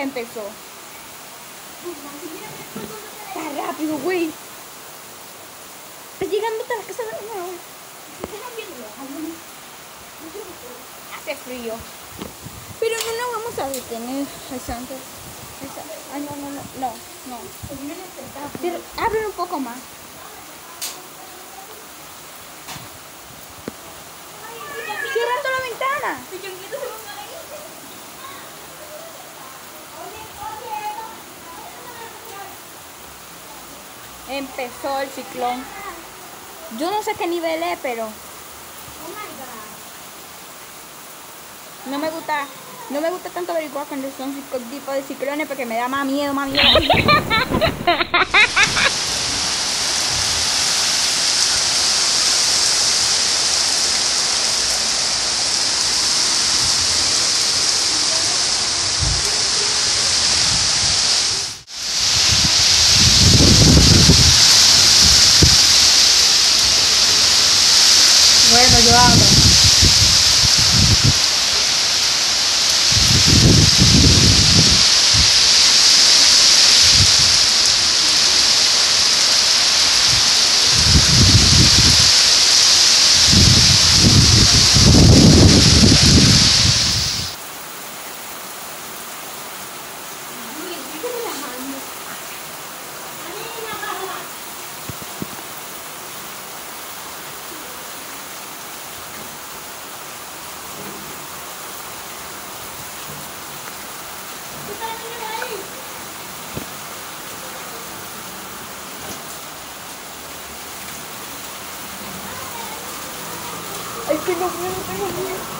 Empezó. Está rápido, güey. Está llegando hasta la casa de la mamá. Hace frío. Pero no nos vamos a detener, santo. Ay, no, no, no, no, no. Ábrelo un poco más. Cierra toda la ventana. Empezó el ciclón. Yo no sé qué nivel es, pero no me gusta, no me gusta tanto averiguar cuando son tipos de ciclones porque me da más miedo, más miedo. Bueno, yo hablo. Ay, tengo miedo, tengo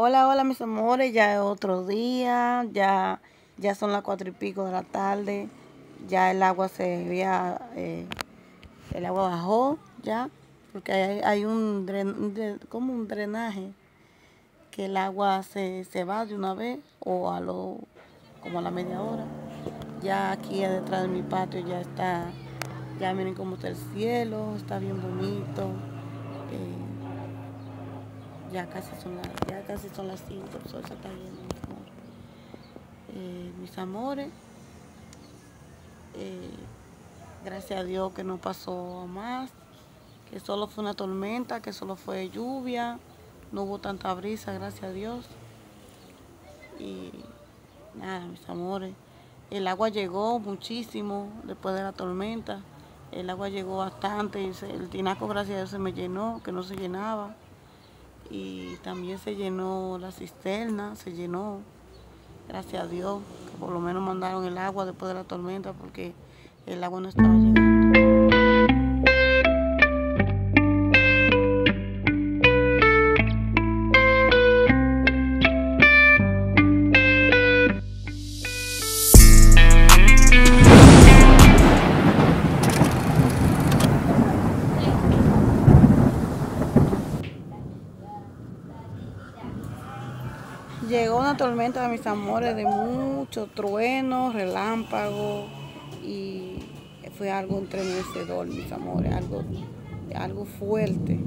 Hola, hola mis amores, ya es otro día, ya, ya son las cuatro y pico de la tarde, ya el agua se había, eh, el agua bajó ya, porque hay, hay un, dren- como un drenaje, que el agua se, se va de una vez o a lo, como a la media hora. Ya aquí detrás de mi patio ya está, ya miren cómo está el cielo, está bien bonito. eh, ya casi son las, ya casi son las 5, el sol está yendo, mis amores. Eh, mis amores, eh, gracias a Dios que no pasó más, que solo fue una tormenta, que solo fue lluvia, no hubo tanta brisa, gracias a Dios. Y nada, mis amores, el agua llegó muchísimo después de la tormenta, el agua llegó bastante, el tinaco gracias a Dios se me llenó, que no se llenaba y también se llenó la cisterna, se llenó Gracias a Dios que por lo menos mandaron el agua después de la tormenta porque el agua no estaba llegando. De mis amores de mucho trueno, relámpago y fue algo entremecedor, mis amores, algo, algo fuerte.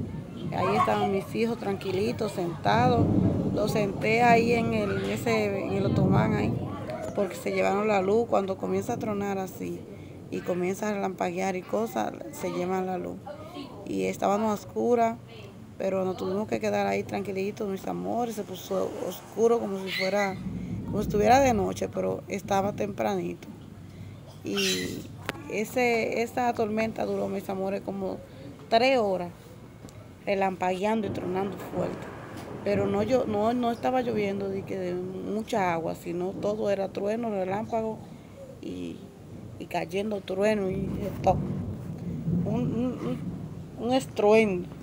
Ahí estaban mis hijos tranquilitos, sentados. Los senté ahí en el, ese, en el otomán ahí, porque se llevaron la luz. Cuando comienza a tronar así y comienza a relampaguear y cosas, se llevan la luz. Y estábamos oscuras pero nos tuvimos que quedar ahí tranquilitos, mis amores, se puso oscuro como si fuera, como si estuviera de noche, pero estaba tempranito. Y ese, esa tormenta duró, mis amores, como tres horas, relampagueando y tronando fuerte. Pero no, yo, no, no estaba lloviendo de, que mucha agua, sino todo era trueno, relámpago y, y cayendo trueno y todo. Un, un, un estruendo.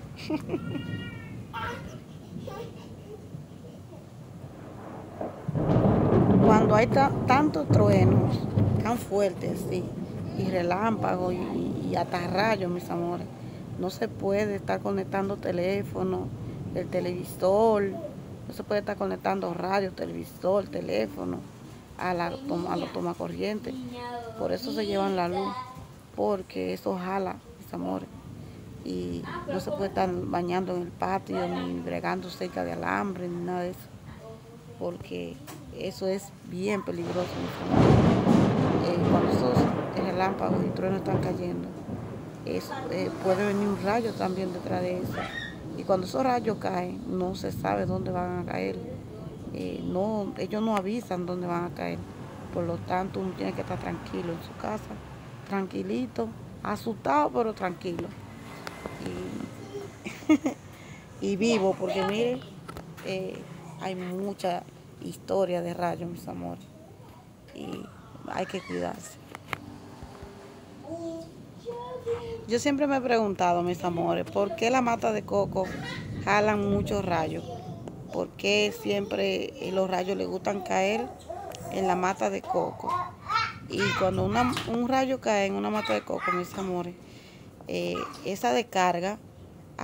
Cuando hay tantos truenos tan fuertes y relámpagos y, y hasta rayos, mis amores, no se puede estar conectando teléfono, el televisor, no se puede estar conectando radio, televisor, teléfono a la, a la toma corriente. Por eso se llevan la luz, porque eso jala, mis amores y no se puede estar bañando en el patio ni bregando cerca de alambre ni nada de eso porque eso es bien peligroso eh, cuando esos relámpagos y truenos están cayendo eh, puede venir un rayo también detrás de eso. Y cuando esos rayos caen no se sabe dónde van a caer. Eh, no, ellos no avisan dónde van a caer. Por lo tanto uno tiene que estar tranquilo en su casa tranquilito asustado pero tranquilo y, vivo, porque miren, eh, hay mucha historia de rayos, mis amores, y hay que cuidarse. Yo siempre me he preguntado, mis amores, ¿por qué la mata de coco jalan muchos rayos? ¿Por qué siempre los rayos le gustan caer en la mata de coco? Y cuando un rayo cae en una mata de coco, mis amores, eh, esa descarga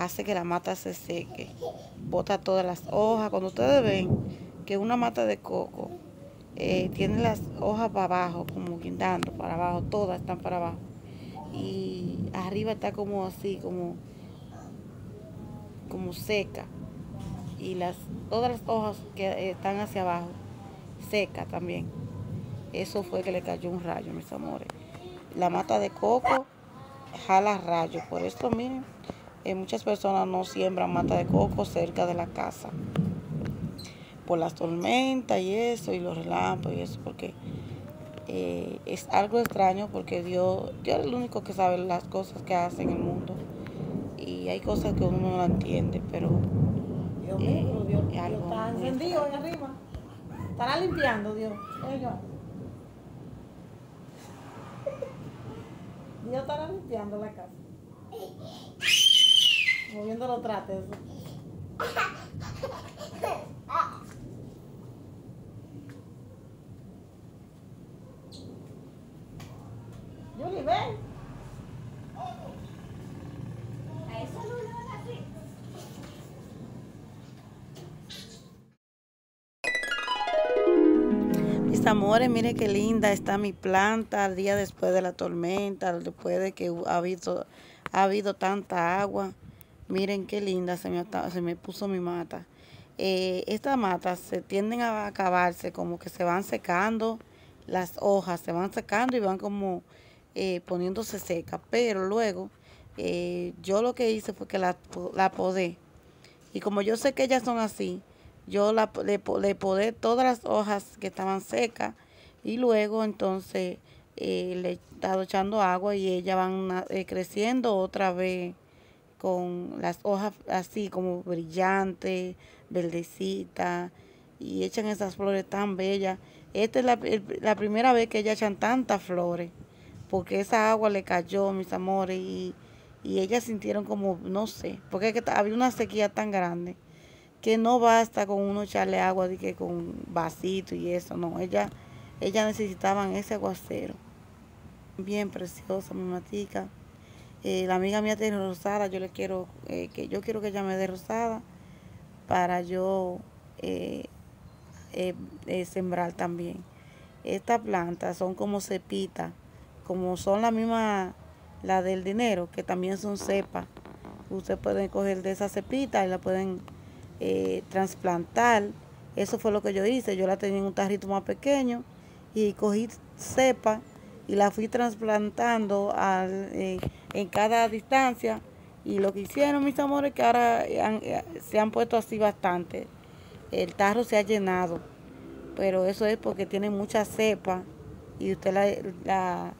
hace que la mata se seque, bota todas las hojas. Cuando ustedes ven que una mata de coco eh, tiene las hojas para abajo, como guindando para abajo, todas están para abajo. Y arriba está como así, como, como seca. Y las, todas las hojas que están hacia abajo, seca también. Eso fue que le cayó un rayo, mis amores. La mata de coco jala rayos. Por esto, miren, eh, muchas personas no siembran mata de coco cerca de la casa. Por las tormentas y eso, y los relámpagos y eso, porque eh, es algo extraño porque Dios, Dios es el único que sabe las cosas que hace en el mundo. Y hay cosas que uno no entiende, pero Dios mío, Dios, está encendido ahí arriba. Estará limpiando, Dios. Oiga. Dios estará limpiando la casa. Moviendo los trates. Yuli, ven. Mis amores, mire qué linda está mi planta al día después de la tormenta, después de que ha habido, ha habido tanta agua. Miren qué linda se me, se me puso mi mata. Eh, estas matas se tienden a acabarse, como que se van secando las hojas, se van secando y van como eh, poniéndose secas. Pero luego eh, yo lo que hice fue que la, la podé. Y como yo sé que ellas son así, yo la, le, le podé todas las hojas que estaban secas y luego entonces eh, le he estado echando agua y ellas van eh, creciendo otra vez con las hojas así como brillantes, verdecitas y echan esas flores tan bellas. Esta es la, la primera vez que ellas echan tantas flores, porque esa agua le cayó, mis amores, y, y ellas sintieron como, no sé, porque había una sequía tan grande que no basta con uno echarle agua de que con vasito y eso, no, ellas ella necesitaban ese aguacero. Bien preciosa mi matica. Eh, la amiga mía tiene rosada, yo le quiero, eh, que yo quiero que ella me dé rosada para yo eh, sembrar también. Estas plantas son como cepitas, como son la misma, la del dinero, que también son cepas. Ustedes pueden coger de esa cepita y la pueden trasplantar. Eso fue lo que yo hice. Yo la tenía en un tarrito más pequeño y cogí cepa y la fui trasplantando eh, en cada distancia. Y lo que hicieron mis amores que ahora eh, se han puesto así bastante. El tarro se ha llenado, pero eso es porque tiene mucha cepa y usted la, la,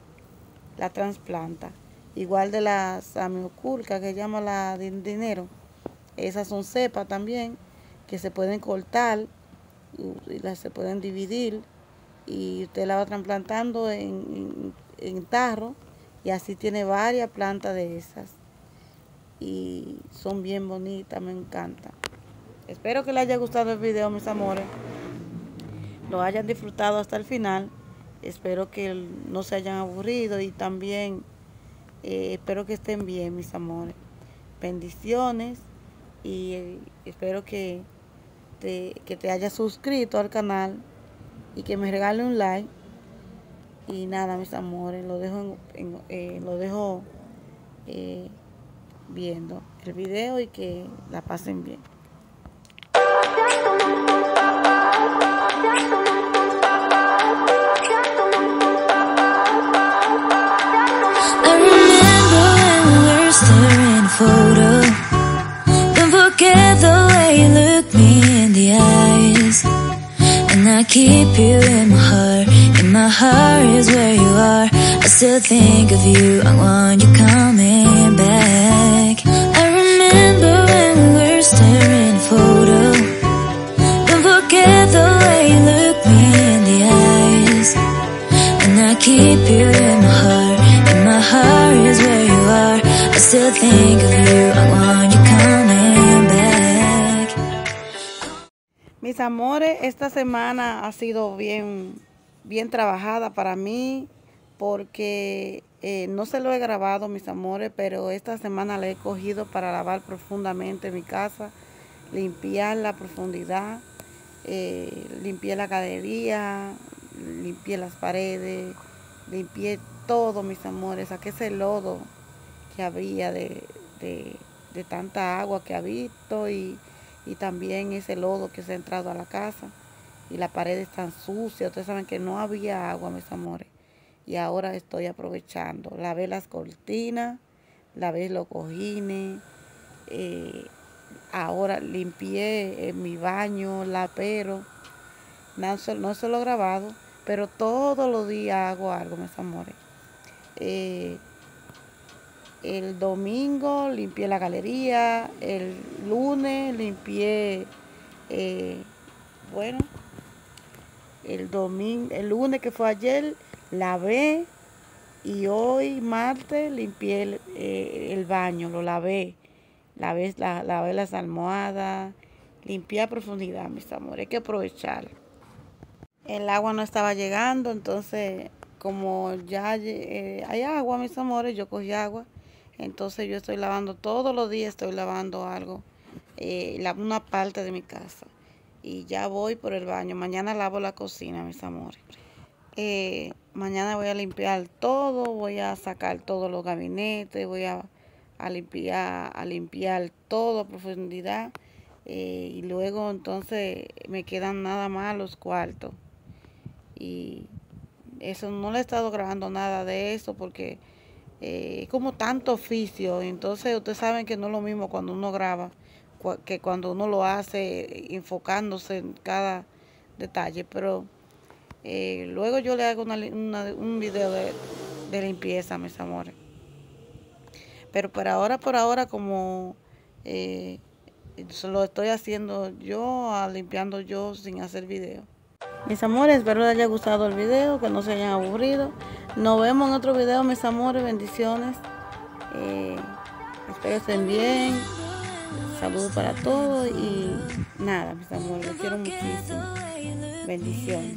la trasplanta. Igual de la samioculca que llama la de dinero. Esas son cepas también que se pueden cortar y las se pueden dividir y usted la va trasplantando en, en, tarro y así tiene varias plantas de esas y son bien bonitas, me encantan. Espero que les haya gustado el video, mis amores. Lo hayan disfrutado hasta el final. Espero que no se hayan aburrido y también eh, espero que estén bien, mis amores. Bendiciones y eh, espero que te, que te hayas suscrito al canal y que me regale un like. Y nada, mis amores, lo dejo, eh, lo dejo eh, viendo el video y que la pasen bien. Keep you in my heart In my heart is where you are. I still think of you I want you coming back amores, esta semana ha sido bien, bien trabajada para mí porque eh, no se lo he grabado, mis amores, pero esta semana la he cogido para lavar profundamente mi casa, limpiar la profundidad, eh, limpié la galería, limpié las paredes, limpié todo, mis amores, saqué ese lodo que había de, de, de tanta agua que ha visto y y también ese lodo que se ha entrado a la casa y la pared está sucia. Ustedes saben que no había agua, mis amores. Y ahora estoy aprovechando. Lavé las cortinas, lavé los cojines. Eh, ahora limpié mi baño, la pero. No, no se lo he grabado, pero todos los días hago algo, mis amores. Eh, el domingo limpié la galería, el lunes limpié, eh, bueno, el domingo, el lunes que fue ayer, lavé y hoy martes limpié el, eh, baño, lo lavé, lavé, la, lavé las almohadas, limpié a profundidad, mis amores, hay que aprovechar. El agua no estaba llegando, entonces como ya eh, hay agua, mis amores, yo cogí agua entonces yo estoy lavando todos los días, estoy lavando algo, eh, una parte de mi casa. Y ya voy por el baño. Mañana lavo la cocina, mis amores. Eh, mañana voy a limpiar todo, voy a sacar todos los gabinetes, voy a, limpiar, a limpiar todo a profundidad. Eh, y luego entonces me quedan nada más los cuartos. Y eso no le he estado grabando nada de eso porque eh, como tanto oficio, entonces ustedes saben que no es lo mismo cuando uno graba que cuando uno lo hace enfocándose en cada detalle, pero eh, luego yo le hago un video de, limpieza, mis amores. Pero por ahora, por ahora, como eh, lo estoy haciendo yo, limpiando yo sin hacer video. Mis amores, espero les haya gustado el video, que no se hayan aburrido. Nos vemos en otro video, mis amores, bendiciones. Eh, espero estén bien. Saludos para todos y nada, mis amores, los quiero muchísimo. Bendiciones.